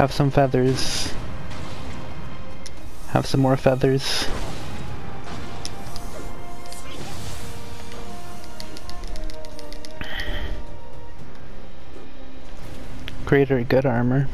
Have some feathers. Have some more feathers. Greater good armor.